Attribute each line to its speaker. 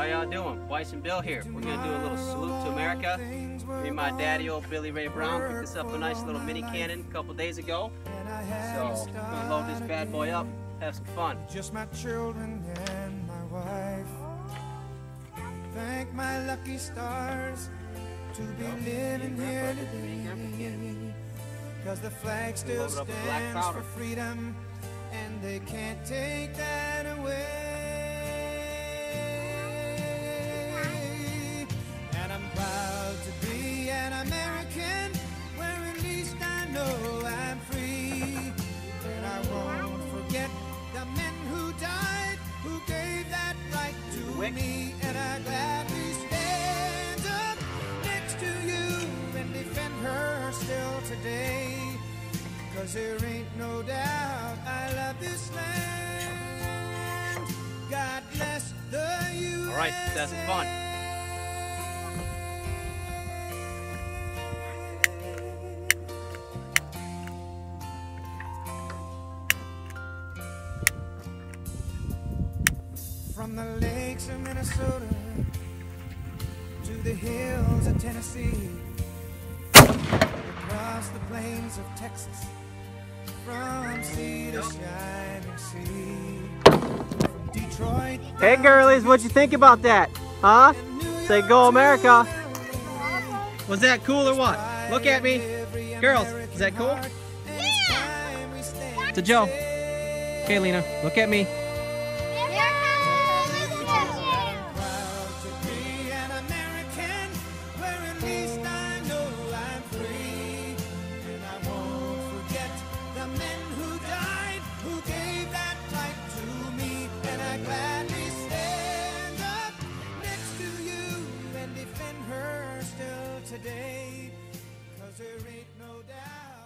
Speaker 1: How y'all doing? Weiss and Bill here. We're gonna do a little salute to America. Me and my daddy, old Billy Ray Brown, picked us up a nice little mini cannon a couple days ago. So we're gonna load this bad boy up, have some fun.
Speaker 2: Just my children and my wife. Thank my lucky stars to be living here today. Cause the flag still
Speaker 1: Load it up
Speaker 2: stands for freedom, and they can't take that away.
Speaker 1: Wick.
Speaker 2: me. And I gladly stand up next to you and defend her still today. Cause there ain't no doubt I love this land. God bless the USA.
Speaker 1: All right, that's fun.
Speaker 2: From the lakes of Minnesota to the hills of Tennessee, across the plains of Texas, from sea to shining sea, from Detroit.
Speaker 1: Hey girlies, what'd you think about that? Huh? Say go America. Was that cool or what? Look at me. Girls, is that cool? Yeah. To Joe. Okay, Lena, look at me.
Speaker 2: today, cause there ain't no doubt.